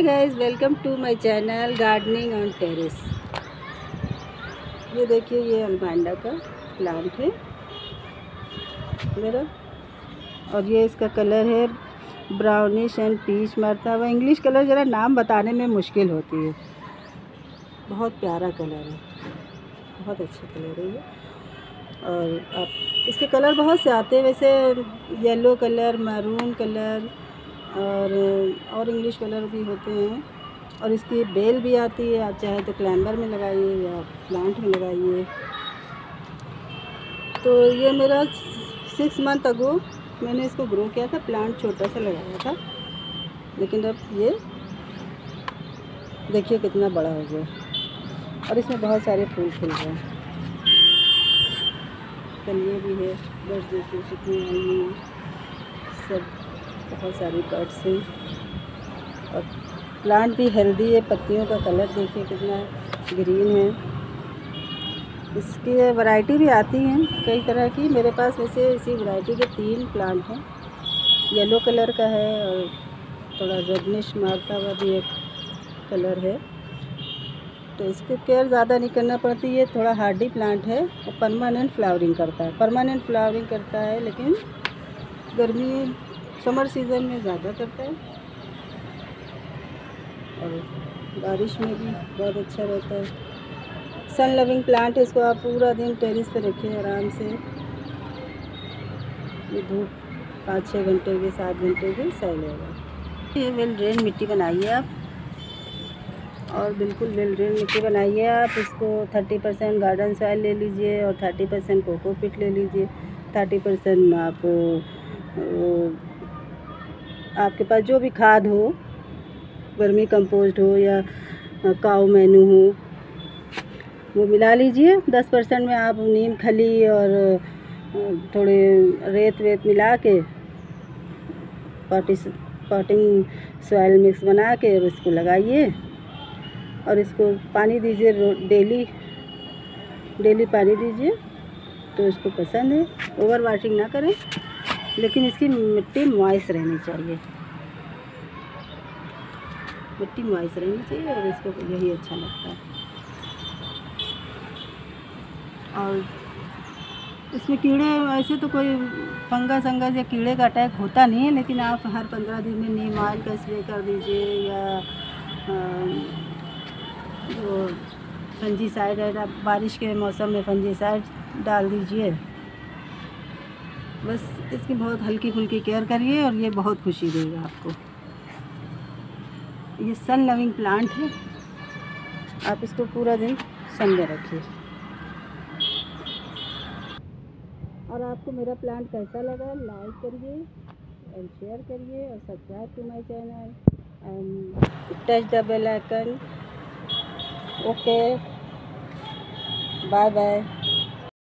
Hi guys welcome to my channel gardening on terrace ये देखिए, ये अलमांडा का प्लांट है। मेरा। और ये इसका कलर है ब्राउनिश एंड पीच मरता हुआ। इंग्लिश कलर ज़रा नाम बताने में मुश्किल होती है। बहुत प्यारा कलर है। बहुत अच्छा कलर है ये। और आप, इसके कलर बहुत से आते हैं। वैसे येलो कलर मैरून कलर और और इंग्लिश कलर भी होते हैं। और इसकी बेल भी आती है, आप चाहे तो क्लैम्बर में लगाइए या प्लांट में लगाइए। तो ये मेरा सिक्स मंथ अगो मैंने इसको ग्रो किया था प्लांट छोटा सा लगाया था। लेकिन अब ये देखिए कितना बड़ा हो गया। और इसमें बहुत सारे फूल खिल रहे हैं। कलिए भी है, बस देखिए कितनी आई सब बहुत सारी बर्ड्स हैं। और प्लांट भी हेल्दी है, पत्तियों का कलर देखिए कितना ग्रीन है। इसकी वैरायटी भी आती हैं, कई तरह की। मेरे पास वैसे इसी वैरायटी के तीन प्लांट हैं। येलो कलर का है और थोड़ा रेडनिश मारता हुआ भी एक कलर है। तो इसकी केयर ज़्यादा नहीं करना पड़ती, ये थोड़ा हार्डी प्लांट है। और परमानेंट फ्लावरिंग करता है। परमानेंट फ्लावरिंग करता है, लेकिन गर्मी समर सीज़न में ज़्यादा करता है। और बारिश में भी बहुत अच्छा रहता है। सन लविंग प्लांट है, इसको आप पूरा दिन टेरिस पे रखिए आराम से। ये धूप पाँच छः घंटे के, सात घंटे के सही रहेगा ये वेल ड्रेन मिट्टी बनाइए आप। और बिल्कुल वेल ड्रेन मिट्टी बनाइए आप। इसको थर्टी परसेंट गार्डन सॉइल ले लीजिए और थर्टी परसेंट कोको कोकोपिट ले लीजिए। थर्टी परसेंट आप आपके पास जो भी खाद हो, वर्मी कंपोस्ट हो या काऊ मेनू हो, वो मिला लीजिए। दस परसेंट में आप नीम, खली और थोड़े रेत वेत मिला के पॉटी पॉटिंग सॉइल मिक्स बना के और इसको लगाइए। और इसको पानी दीजिए डेली डेली पानी दीजिए। तो इसको पसंद है। ओवर वाशिंग ना करें। लेकिन इसकी मिट्टी मॉइस रहनी चाहिए। मिट्टी मॉइस रहनी चाहिए और इसको यही अच्छा लगता है। और इसमें कीड़े ऐसे तो कोई फंगस, अंगस या कीड़े का अटैक होता नहीं है, लेकिन आप हर पंद्रह दिन में नीम ऑयल का स्प्रे कर दीजिए या जो फंजी साइड है, बारिश के मौसम में फंजी साइड डाल दीजिए। बस इसकी बहुत हल्की फुल्की केयर करिए और ये बहुत खुशी देगा आपको। ये सन लविंग प्लांट है। आप इसको पूरा दिन सन में रखिए। और आपको मेरा प्लांट कैसा लगा लाइक करिए एंड शेयर करिए और subscribe to my channel and touch the bell icon okay bye bye